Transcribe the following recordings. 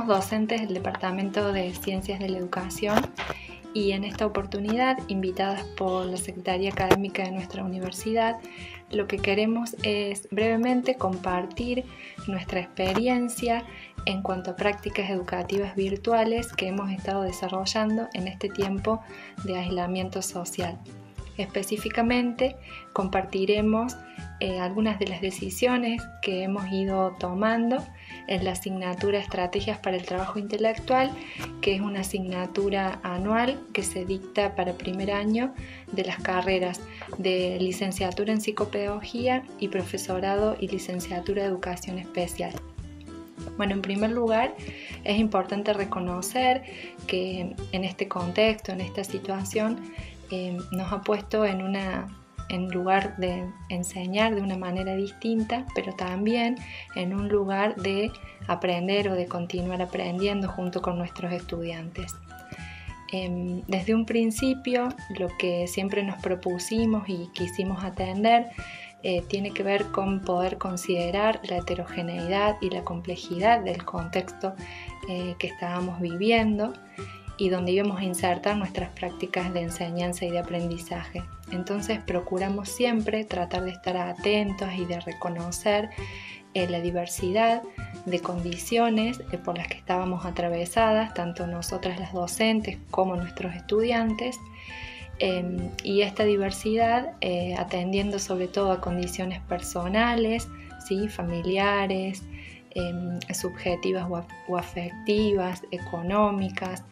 somos docentes del Departamento de Ciencias de la Educación y en esta oportunidad, invitadas por la Secretaría Académica de nuestra universidad, lo que queremos es brevemente compartir nuestra experiencia en cuanto a prácticas educativas virtuales que hemos estado desarrollando en este tiempo de aislamiento social. Específicamente compartiremos eh, algunas de las decisiones que hemos ido tomando en la asignatura Estrategias para el Trabajo Intelectual, que es una asignatura anual que se dicta para primer año de las carreras de licenciatura en psicopedagogía y profesorado y licenciatura de educación especial. Bueno, en primer lugar, es importante reconocer que en este contexto, en esta situación, eh, nos ha puesto en una en lugar de enseñar de una manera distinta, pero también en un lugar de aprender o de continuar aprendiendo junto con nuestros estudiantes. Em, desde un principio, lo que siempre nos propusimos y quisimos atender eh, tiene que ver con poder considerar la heterogeneidad y la complejidad del contexto eh, que estábamos viviendo y donde íbamos a insertar nuestras prácticas de enseñanza y de aprendizaje. Entonces procuramos siempre tratar de estar atentos y de reconocer eh, la diversidad de condiciones eh, por las que estábamos atravesadas, tanto nosotras las docentes como nuestros estudiantes, em, y esta diversidad eh, atendiendo sobre todo a condiciones personales, ¿sí? familiares, em, subjetivas o afectivas, económicas,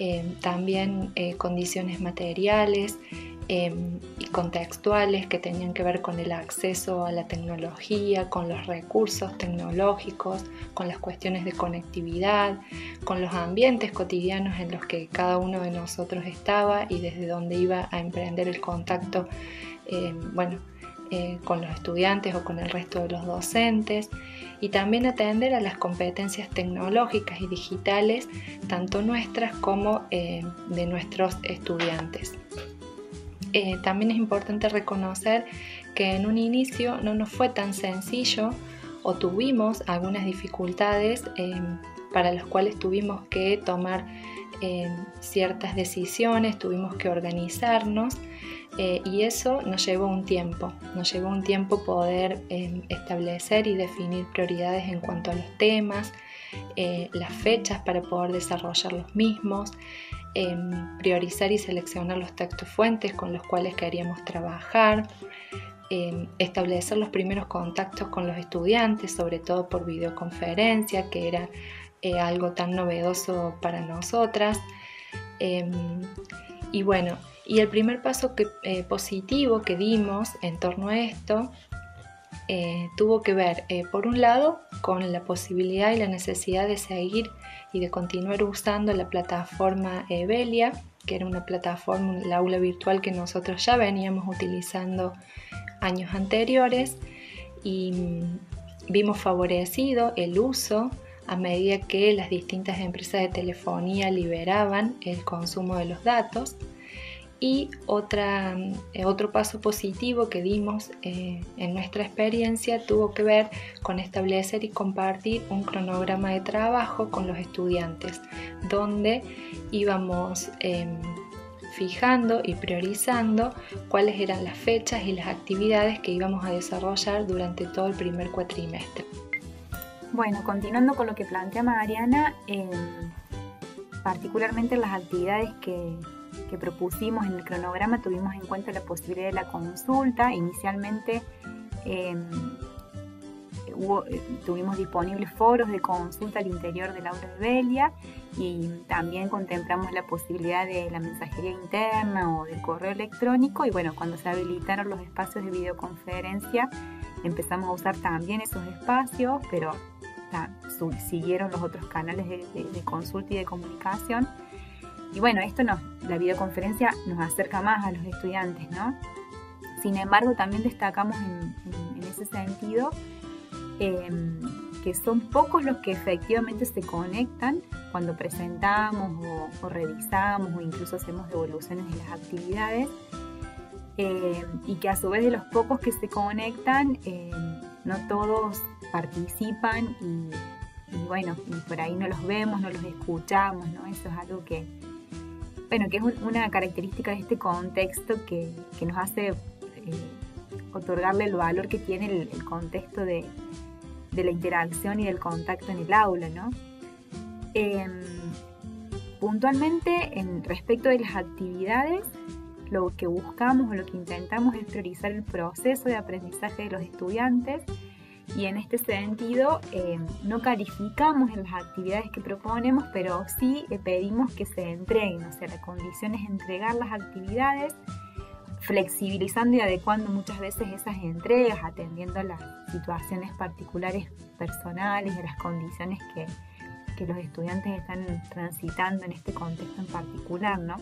Em, también eh, condiciones materiales em, y contextuales que tenían que ver con el acceso a la tecnología, con los recursos tecnológicos, con las cuestiones de conectividad, con los ambientes cotidianos en los que cada uno de nosotros estaba y desde donde iba a emprender el contacto, em, bueno, eh, con los estudiantes o con el resto de los docentes y también atender a las competencias tecnológicas y digitales, tanto nuestras como eh, de nuestros estudiantes. Eh, también es importante reconocer que en un inicio no nos fue tan sencillo o tuvimos algunas dificultades para las cuales tuvimos que tomar ciertas decisiones, tuvimos que organizarnos eh, y eso nos llevó un tiempo, nos llevó un tiempo poder eh, establecer y definir prioridades en cuanto a los temas, eh, las fechas para poder desarrollar los mismos, em, priorizar y seleccionar los textos fuentes con los cuales queríamos trabajar, em, establecer los primeros contactos con los estudiantes, sobre todo por videoconferencia, que era algo tan novedoso para nosotras. Em, y bueno, y el primer paso eh, positivo que dimos en torno a esto eh, tuvo que ver, eh, por un lado, con la posibilidad y la necesidad de seguir y de continuar usando la plataforma Evelia, que era una plataforma, la aula virtual que nosotros ya veníamos utilizando años anteriores y mm, vimos favorecido el uso a medida que las distintas empresas de telefonía liberaban el consumo de los datos. Y otra, eh, otro paso positivo que dimos eh, en nuestra experiencia tuvo que ver con establecer y compartir un cronograma de trabajo con los estudiantes, donde íbamos em, fijando y priorizando cuáles eran las fechas y las actividades que íbamos a desarrollar durante todo el primer cuatrimestre. Bueno, continuando con lo que plantea Mariana, em, particularmente las actividades que, que propusimos en el cronograma tuvimos en cuenta la posibilidad de la consulta. Inicialmente em, tuvimos disponibles foros de consulta al interior del aula de Belia y también contemplamos la posibilidad de la mensajería interna o del correo electrónico y bueno, cuando se habilitaron los espacios de videoconferencia empezamos a usar también esos espacios, pero siguieron los otros canales de consulta y de comunicación y bueno, esto nos, la videoconferencia nos acerca más a los estudiantes, ¿no? Sin embargo, también destacamos en, ese sentido em, que son pocos los que efectivamente se conectan cuando presentamos o, revisamos o incluso hacemos devoluciones de las actividades em, y que a su vez de los pocos que se conectan, em, no todos participan y bueno, y por ahí no los vemos, no los escuchamos, ¿no? Eso es algo que, bueno, que es una característica de este contexto que, nos hace eh, otorgarle el valor que tiene el, contexto de, la interacción y del contacto en el aula, ¿no? Em, puntualmente, en respecto de las actividades, lo que buscamos o lo que intentamos es priorizar el proceso de aprendizaje de los estudiantes y en este sentido eh, no calificamos las actividades que proponemos, pero sí eh, pedimos que se entreguen, o sea, la condición es entregar las actividades, flexibilizando y adecuando muchas veces esas entregas, atendiendo las situaciones particulares personales, y las condiciones que, que los estudiantes están transitando en este contexto en particular, ¿no?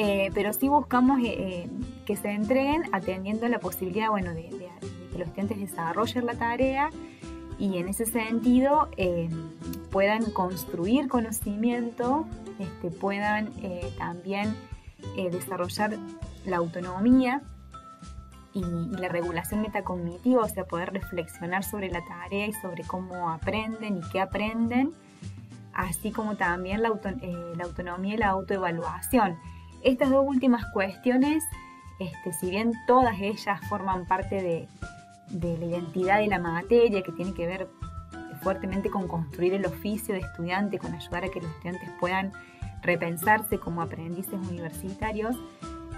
Eh, pero sí buscamos que se entreguen atendiendo la posibilidad, bueno, de, de los estudiantes desarrollen la tarea y en ese sentido eh, puedan construir conocimiento, este, puedan eh, también eh, desarrollar la autonomía y, la regulación metacognitiva, o sea, poder reflexionar sobre la tarea y sobre cómo aprenden y qué aprenden, así como también la, la autonomía y la autoevaluación. Estas dos últimas cuestiones, este, si bien todas ellas forman parte de, la identidad de la materia, que tiene que ver fuertemente con construir el oficio de estudiante, con ayudar a que los estudiantes puedan repensarse como aprendices universitarios,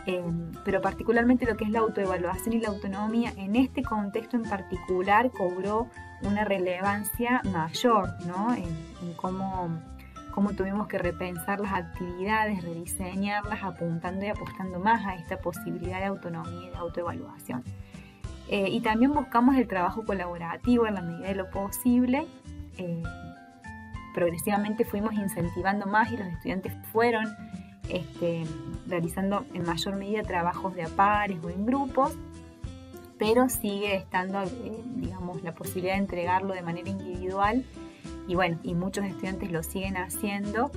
eh, pero particularmente lo que es la autoevaluación y la autonomía, en este contexto en particular cobró una relevancia mayor, ¿no? En cómo, cómo tuvimos que repensar las actividades, rediseñarlas, apuntando y apostando más a esta posibilidad de autonomía y de autoevaluación. Eh, y también buscamos el trabajo colaborativo en la medida de lo posible. Eh, progresivamente fuimos incentivando más y los estudiantes fueron este, realizando en mayor medida trabajos de a pares o en grupos, pero sigue estando, eh, digamos, la posibilidad de entregarlo de manera individual y bueno, y muchos estudiantes lo siguen haciendo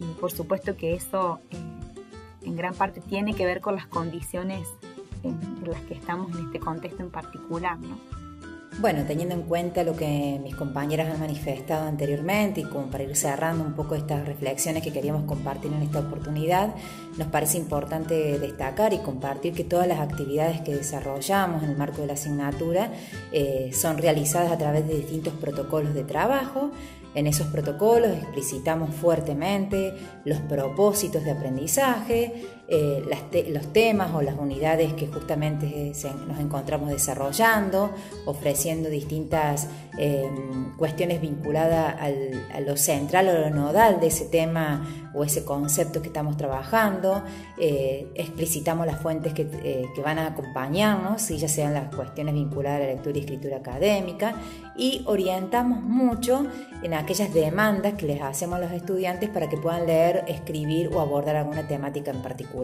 y por supuesto que eso en gran parte tiene que ver con las condiciones en, las que estamos en este contexto en particular. Bueno, teniendo en cuenta lo que mis compañeras han manifestado anteriormente y como para ir cerrando un poco estas reflexiones que queríamos compartir en esta oportunidad, nos parece importante destacar y compartir que todas las actividades que desarrollamos en el marco de la asignatura eh, son realizadas a través de distintos protocolos de trabajo. En esos protocolos explicitamos fuertemente los propósitos de aprendizaje, eh, los temas o las unidades que justamente nos encontramos desarrollando, ofreciendo distintas em, cuestiones vinculadas a lo central o lo nodal de ese tema o ese concepto que estamos trabajando. Eh, explicitamos las fuentes que, eh, que, van a acompañarnos, ya sean las cuestiones vinculadas a la lectura y escritura académica, y orientamos mucho en aquellas demandas que les hacemos a los estudiantes para que puedan leer, escribir o abordar alguna temática en particular.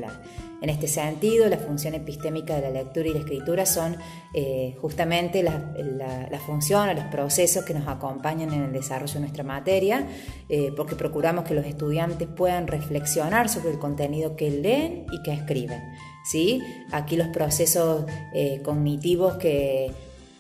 En este sentido, la función epistémica de la lectura y la escritura son eh, justamente la, función o los procesos que nos acompañan en el desarrollo de nuestra materia, eh, porque procuramos que los estudiantes puedan reflexionar sobre el contenido que leen y que escriben. ¿sí? Aquí los procesos eh, cognitivos que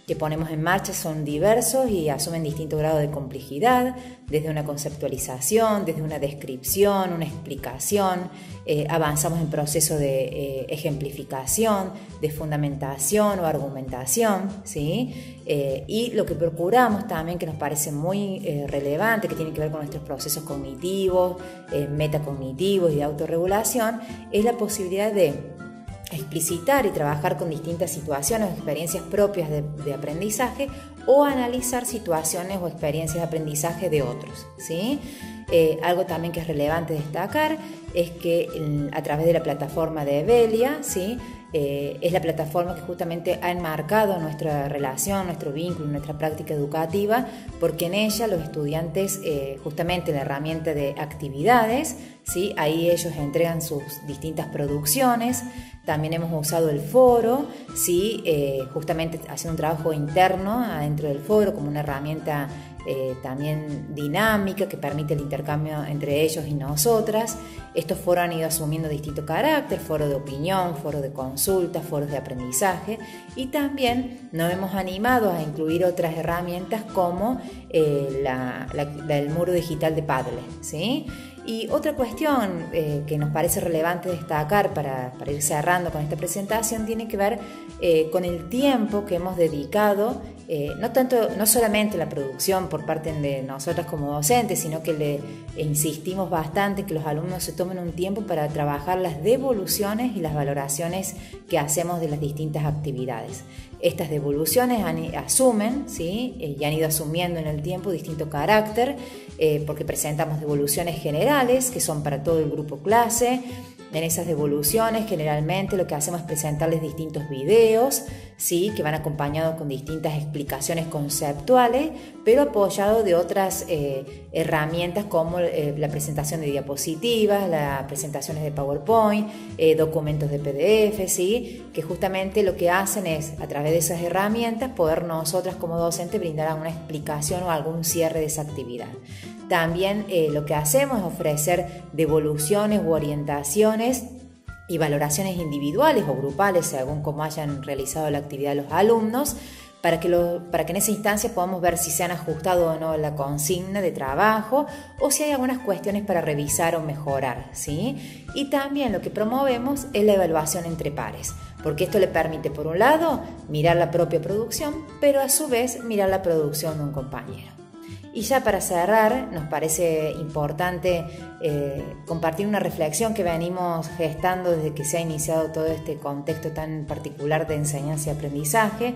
que ponemos en marcha son diversos y asumen distinto grado de complejidad, desde una conceptualización, desde una descripción, una explicación, eh, avanzamos en proceso de eh, ejemplificación, de fundamentación o argumentación, ¿sí? Eh, y lo que procuramos también, que nos parece muy relevante, que tiene que ver con nuestros procesos cognitivos, metacognitivos y de autorregulación, es la posibilidad de explicitar y trabajar con distintas situaciones o experiencias propias de, aprendizaje o analizar situaciones o experiencias de aprendizaje de otros. ¿sí? Eh, algo también que es relevante destacar es que a través de la plataforma de Evelia, ¿sí? Eh, es la plataforma que justamente ha enmarcado nuestra relación, nuestro vínculo, nuestra práctica educativa, porque en ella los estudiantes, eh, justamente en la herramienta de actividades, ¿sí? ahí ellos entregan sus distintas producciones. También hemos usado el foro, ¿sí? Eh, justamente haciendo un trabajo interno adentro del foro como una herramienta también dinámica que permite el intercambio entre ellos y nosotras. Estos foros han ido asumiendo distinto carácter, foro de opinión, foro de consulta, foros de aprendizaje y también nos hemos animado a incluir otras herramientas como eh, el muro digital de Padle. ¿sí? Y otra cuestión eh, que nos parece relevante destacar para, ir cerrando con esta presentación tiene que ver eh, con el tiempo que hemos dedicado, eh, no, tanto, no solamente la producción por parte de nosotros como docentes, sino que le insistimos bastante que los alumnos se tomen un tiempo para trabajar las devoluciones y las valoraciones que hacemos de las distintas actividades. Estas devoluciones asumen ¿sí? y han ido asumiendo en el tiempo distinto carácter eh, porque presentamos devoluciones generales que son para todo el grupo clase. En esas devoluciones generalmente lo que hacemos es presentarles distintos videos, ¿sí? que van acompañados con distintas explicaciones conceptuales, pero apoyados de otras eh, herramientas como eh, la presentación de diapositivas, las presentaciones de PowerPoint, documentos de PDF, ¿sí? que justamente lo que hacen es, a través de esas herramientas, poder nosotras como docentes brindar alguna explicación o algún cierre de esa actividad. También eh, lo que hacemos es ofrecer devoluciones u orientaciones y valoraciones individuales o grupales según cómo hayan realizado la actividad los alumnos para que, para que en esa instancia podamos ver si se han ajustado o no la consigna de trabajo o si hay algunas cuestiones para revisar o mejorar. ¿sí? Y también lo que promovemos es la evaluación entre pares, porque esto le permite, por un lado, mirar la propia producción, pero a su vez mirar la producción de un compañero. Y ya para cerrar, nos parece importante eh, compartir una reflexión que venimos gestando desde que se ha iniciado todo este contexto tan particular de enseñanza y aprendizaje,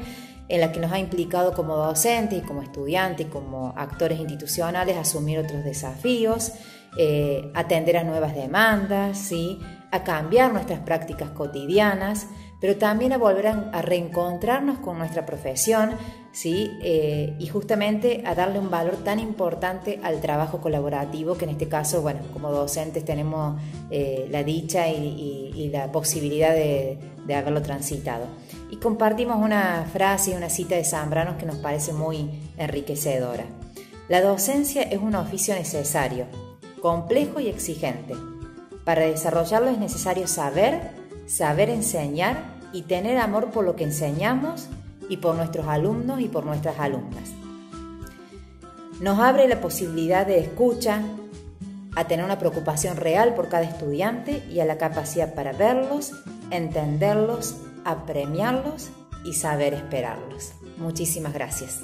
en la que nos ha implicado como docentes y como estudiantes y como actores institucionales asumir otros desafíos, eh, atender a nuevas demandas, ¿sí? a cambiar nuestras prácticas cotidianas, pero también a volver a, reencontrarnos con nuestra profesión, ¿sí? Eh, y justamente a darle un valor tan importante al trabajo colaborativo, que en este caso, bueno, como docentes tenemos eh, la dicha y, la posibilidad de, de, haberlo transitado. Y compartimos una frase y una cita de Zambrano que nos parece muy enriquecedora. La docencia es un oficio necesario, complejo y exigente. Para desarrollarlo es necesario saber, saber enseñar y tener amor por lo que enseñamos y por nuestros alumnos y por nuestras alumnas. Nos abre la posibilidad de escucha, a tener una preocupación real por cada estudiante y a la capacidad para verlos, entenderlos, apremiarlos y saber esperarlos. Muchísimas gracias.